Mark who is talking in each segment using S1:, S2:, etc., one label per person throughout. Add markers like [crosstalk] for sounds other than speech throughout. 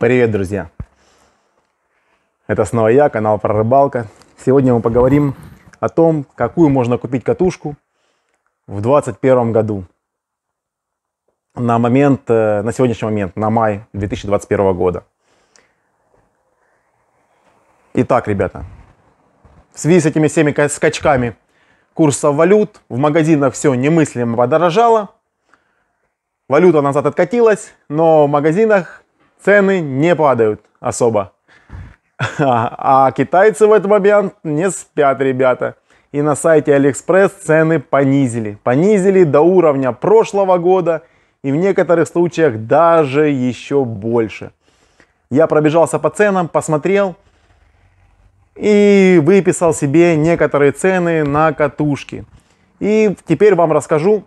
S1: Привет, друзья! Это снова я, канал про рыбалка. Сегодня мы поговорим о том, какую можно купить катушку в 2021 году. На момент, э, на сегодняшний момент, на май 2021 года. Итак, ребята, в связи с этими всеми скачками курсов валют, в магазинах все немыслимо подорожало. Валюта назад откатилась, но в магазинах цены не падают особо. А китайцы в этот момент не спят, ребята. И на сайте Алиэкспресс цены понизили. Понизили до уровня прошлого года и в некоторых случаях даже еще больше. Я пробежался по ценам, посмотрел и выписал себе некоторые цены на катушки. И теперь вам расскажу,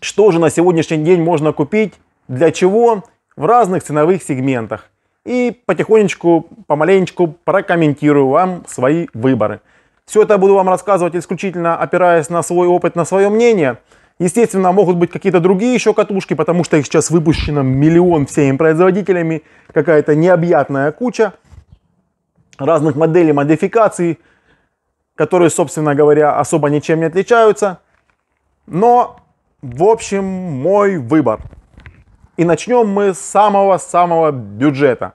S1: что же на сегодняшний день можно купить, для чего в разных ценовых сегментах. И потихонечку, помаленечку прокомментирую вам свои выборы. Все это буду вам рассказывать исключительно опираясь на свой опыт, на свое мнение. Естественно, могут быть какие-то другие еще катушки, потому что их сейчас выпущено миллион всеми производителями, какая-то необъятная куча разных моделей, модификаций, которые, собственно говоря, особо ничем не отличаются. Но, в общем, мой выбор – и начнем мы с самого-самого бюджета.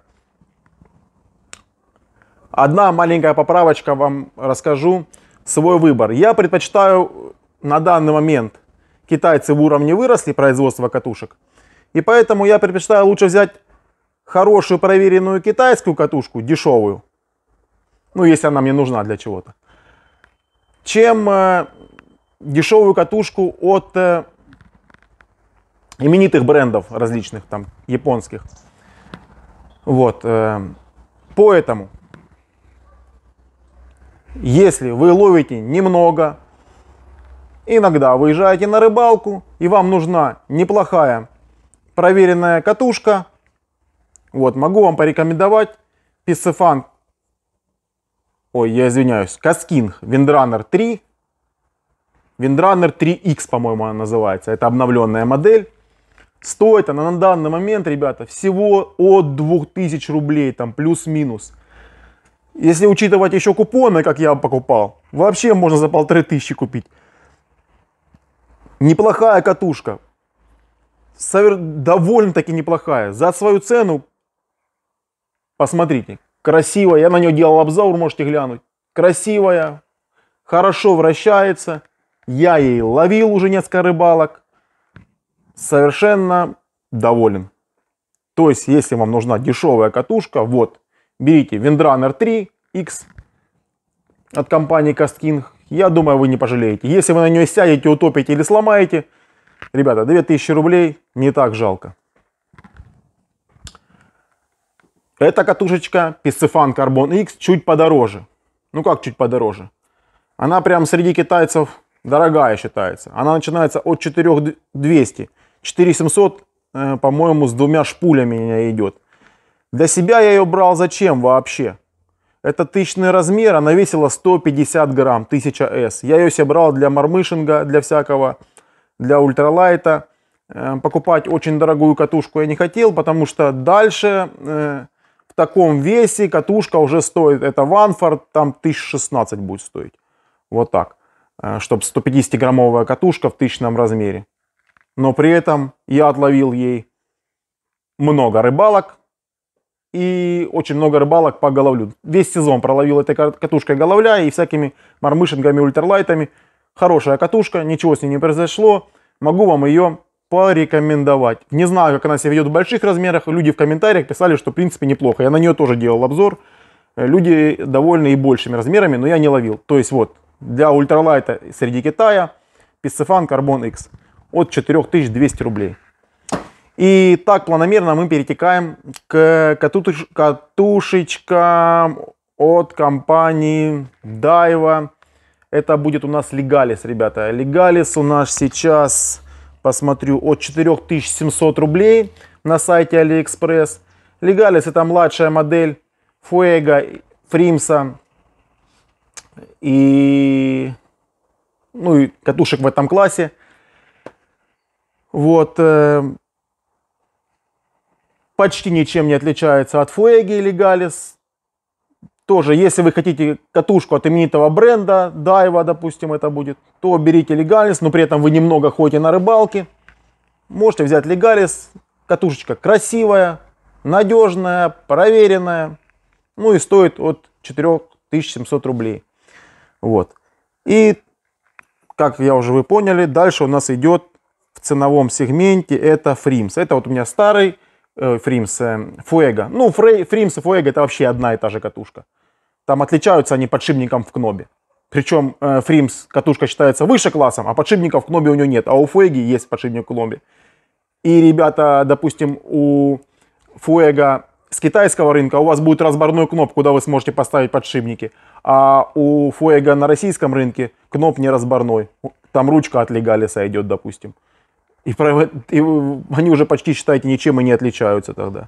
S1: Одна маленькая поправочка вам расскажу. Свой выбор. Я предпочитаю на данный момент, китайцы в уровне выросли производства катушек. И поэтому я предпочитаю лучше взять хорошую проверенную китайскую катушку, дешевую. Ну, если она мне нужна для чего-то. Чем э, дешевую катушку от э, именитых брендов различных, там, японских. Вот. Э, поэтому, если вы ловите немного, иногда выезжаете на рыбалку, и вам нужна неплохая проверенная катушка, вот, могу вам порекомендовать Писцефан, ой, я извиняюсь, Каскинг Виндранер 3, Виндранер 3X, по-моему, она называется. Это обновленная модель. Стоит она на данный момент, ребята, всего от 2000 рублей, там плюс-минус. Если учитывать еще купоны, как я покупал, вообще можно за полторы тысячи купить. Неплохая катушка. Довольно-таки неплохая. За свою цену, посмотрите, красивая. Я на нее делал обзор, можете глянуть. Красивая, хорошо вращается. Я ей ловил уже несколько рыбалок совершенно доволен. То есть, если вам нужна дешевая катушка, вот, берите Windrunner 3 X от компании Castking. Я думаю, вы не пожалеете. Если вы на нее сядете, утопите или сломаете, ребята, 2000 рублей не так жалко. Эта катушечка Piscifan Carbon X чуть подороже. Ну как чуть подороже? Она прям среди китайцев дорогая считается. Она начинается от 4200. 4700, э, по-моему, с двумя шпулями меня идет. Для себя я ее брал зачем вообще? Это тысячный размер, она весила 150 грамм, 1000 S. Я ее себе брал для мармышинга, для всякого, для ультралайта. Э, покупать очень дорогую катушку я не хотел, потому что дальше э, в таком весе катушка уже стоит, это Ванфорд, там 1016 будет стоить. Вот так. Чтобы 150-граммовая катушка в тысячном размере но при этом я отловил ей много рыбалок и очень много рыбалок по головлю. Весь сезон проловил этой катушкой головля и всякими мармышингами, ультралайтами. Хорошая катушка, ничего с ней не произошло. Могу вам ее порекомендовать. Не знаю, как она себя ведет в больших размерах. Люди в комментариях писали, что в принципе неплохо. Я на нее тоже делал обзор. Люди довольны и большими размерами, но я не ловил. То есть вот, для ультралайта среди Китая, Piscifan Carbon X от 4200 рублей. И так планомерно мы перетекаем к катушечкам от компании Daiwa. Это будет у нас Legalis, ребята. Legalis у нас сейчас, посмотрю, от 4700 рублей на сайте AliExpress. Legalis это младшая модель Fuego, Фримса и, ну, и катушек в этом классе. Вот. Э, почти ничем не отличается от Fuegi Legalis. Тоже, если вы хотите катушку от именитого бренда, Дайва, допустим, это будет, то берите Legalis, но при этом вы немного ходите на рыбалке. Можете взять Legalis, катушечка красивая, надежная, проверенная, ну и стоит от 4700 рублей. Вот. И, как я уже вы поняли, дальше у нас идет в ценовом сегменте это Фримс. Это вот у меня старый э, Фримс э, Фуэго. Ну, Фримс и Фуэго это вообще одна и та же катушка. Там отличаются они подшипником в кнобе. Причем э, катушка считается выше классом, а подшипников в кнобе у него нет. А у Фуэги есть подшипник в кнобе. И ребята, допустим, у Фуэго с китайского рынка у вас будет разборной кноп, куда вы сможете поставить подшипники. А у Фуэго на российском рынке кноп не разборной. Там ручка от Легалиса идет, допустим. И, и они уже почти, считайте, ничем и не отличаются тогда.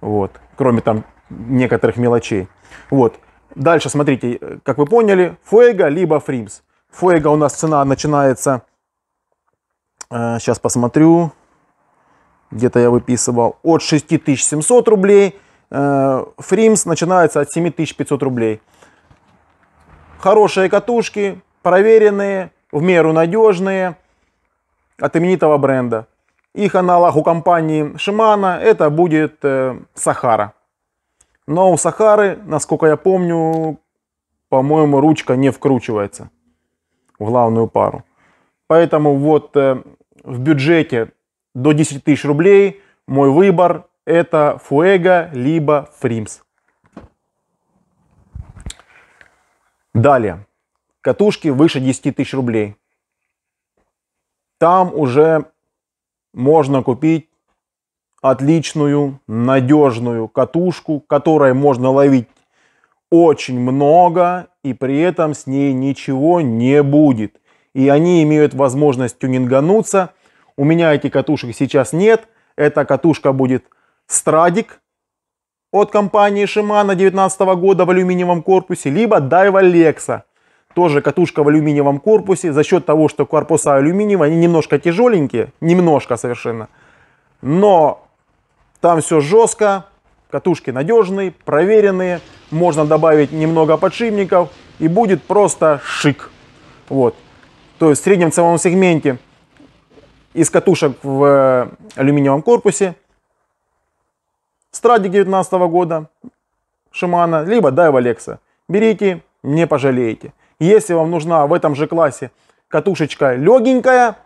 S1: Вот. Кроме там некоторых мелочей. Вот. Дальше, смотрите, как вы поняли, Фуэго либо Фримс. Фуэго у нас цена начинается, э, сейчас посмотрю, где-то я выписывал, от 6700 рублей. Э, Фримс начинается от 7500 рублей. Хорошие катушки, проверенные, в меру надежные, от именитого бренда. Их аналог у компании Shimano это будет э, Сахара. Но у Сахары, насколько я помню, по-моему, ручка не вкручивается в главную пару. Поэтому вот э, в бюджете до 10 тысяч рублей мой выбор это Fuego либо Фримс. Далее. Катушки выше 10 тысяч рублей. Там уже можно купить отличную, надежную катушку, которой можно ловить очень много, и при этом с ней ничего не будет. И они имеют возможность тюнингануться – у меня этих катушек сейчас нет. Эта катушка будет Страдик от компании Shimano 19 года в алюминиевом корпусе, либо Daiwa Lexa. Тоже катушка в алюминиевом корпусе. За счет того, что корпуса алюминиевые, они немножко тяжеленькие, немножко совершенно. Но там все жестко, катушки надежные, проверенные. Можно добавить немного подшипников и будет просто шик. Вот. То есть в среднем ценовом сегменте из катушек в э, алюминиевом корпусе. Страдик 19 года Шимана, либо Дайва Лекса. Берите, не пожалеете. Если вам нужна в этом же классе катушечка легенькая,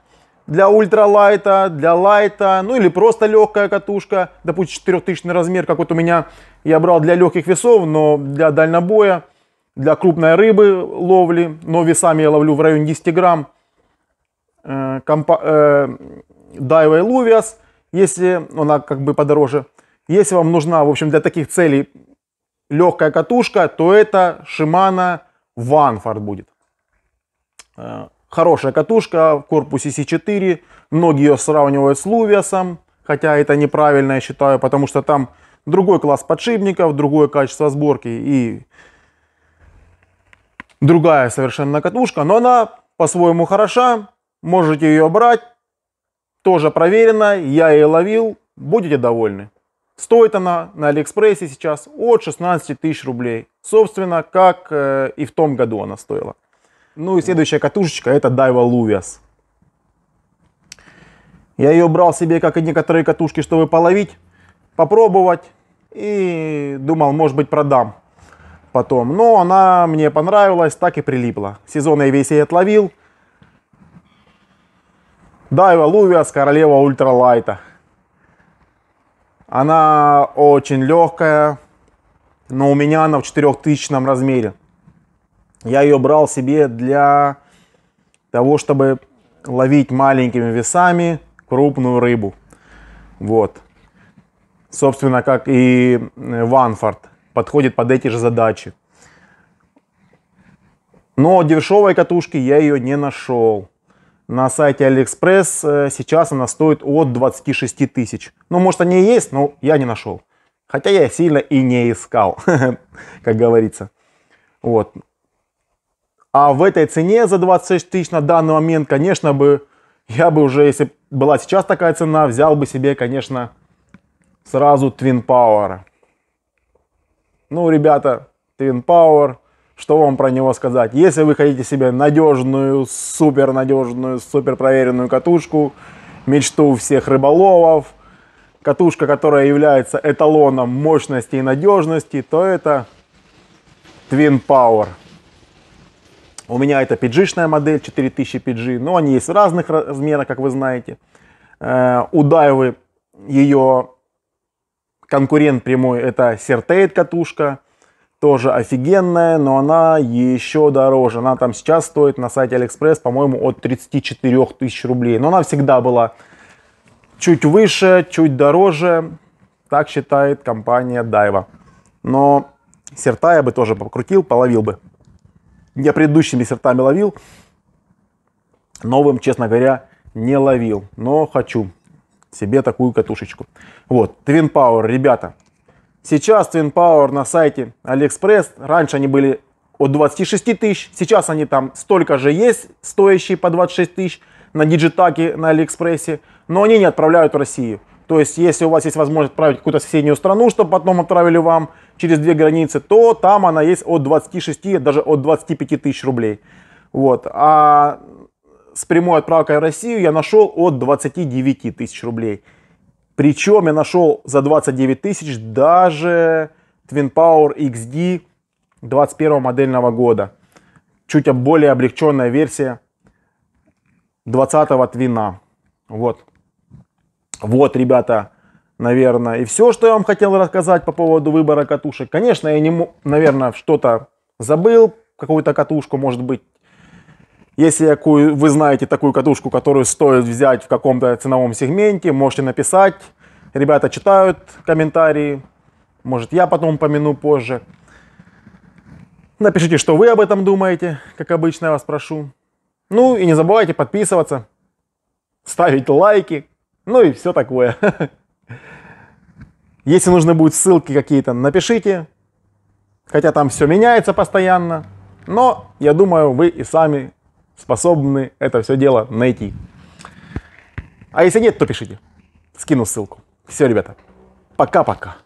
S1: для ультралайта, для лайта, ну или просто легкая катушка, допустим 4000 размер, как вот у меня, я брал для легких весов, но для дальнобоя, для крупной рыбы ловли, но весами я ловлю в районе 10 грамм, Э, компа э, Daiwa Luvias, если она как бы подороже. Если вам нужна, в общем, для таких целей легкая катушка, то это Shimano Vanford будет. Э, хорошая катушка в корпусе C4. Многие ее сравнивают с Luvias, хотя это неправильно, я считаю, потому что там другой класс подшипников, другое качество сборки и другая совершенно катушка, но она по-своему хороша. Можете ее брать. Тоже проверено. Я ее ловил. Будете довольны. Стоит она на Алиэкспрессе сейчас от 16 тысяч рублей. Собственно, как э, и в том году она стоила. Ну и следующая катушечка это Daiwa Luvias. Я ее брал себе, как и некоторые катушки, чтобы половить, попробовать. И думал, может быть, продам потом. Но она мне понравилась, так и прилипла. Сезон я весь ей отловил. Дайва Лувиас, королева ультралайта. Она очень легкая, но у меня она в 4000 размере. Я ее брал себе для того, чтобы ловить маленькими весами крупную рыбу. Вот. Собственно, как и Vanford подходит под эти же задачи. Но дешевой катушки я ее не нашел на сайте Алиэкспресс э, сейчас она стоит от 26 тысяч. Ну, может, они и есть, но я не нашел. Хотя я сильно и не искал, [laughs] как говорится. Вот. А в этой цене за 26 тысяч на данный момент, конечно бы, я бы уже, если была сейчас такая цена, взял бы себе, конечно, сразу Twin Power. Ну, ребята, Twin Power, что вам про него сказать? Если вы хотите себе надежную, супер надежную, супер проверенную катушку, мечту всех рыболовов, катушка, которая является эталоном мощности и надежности, то это Twin Power. У меня это PG-шная модель 4000 PG, но они есть в разных размерах, как вы знаете. Э, у Дайвы ее конкурент прямой это Certate катушка, тоже офигенная, но она еще дороже. Она там сейчас стоит на сайте Алиэкспресс, по-моему, от 34 тысяч рублей. Но она всегда была чуть выше, чуть дороже. Так считает компания Дайва. Но серта я бы тоже покрутил, половил бы. Я предыдущими сертами ловил. Новым, честно говоря, не ловил. Но хочу себе такую катушечку. Вот, Twin Power, ребята. Сейчас Twin Power на сайте AliExpress. Раньше они были от 26 тысяч. Сейчас они там столько же есть, стоящие по 26 тысяч на диджитаке на Алиэкспрессе. Но они не отправляют в Россию. То есть, если у вас есть возможность отправить какую-то соседнюю страну, чтобы потом отправили вам через две границы, то там она есть от 26, даже от 25 тысяч рублей. Вот. А с прямой отправкой в Россию я нашел от 29 тысяч рублей. Причем я нашел за 29 тысяч даже Twin Power XD 21 модельного года. Чуть более облегченная версия 20-го твина. Вот. Вот, ребята, наверное, и все, что я вам хотел рассказать по поводу выбора катушек. Конечно, я, не, наверное, что-то забыл, какую-то катушку, может быть, если вы знаете такую катушку, которую стоит взять в каком-то ценовом сегменте, можете написать. Ребята читают комментарии. Может, я потом помяну позже. Напишите, что вы об этом думаете, как обычно я вас прошу. Ну и не забывайте подписываться, ставить лайки, ну и все такое. [laughs] Если нужны будут ссылки какие-то, напишите. Хотя там все меняется постоянно. Но я думаю, вы и сами способны это все дело найти. А если нет, то пишите. Скину ссылку. Все, ребята. Пока-пока.